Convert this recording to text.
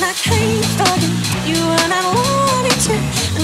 and I can't forget you, and I wanted to.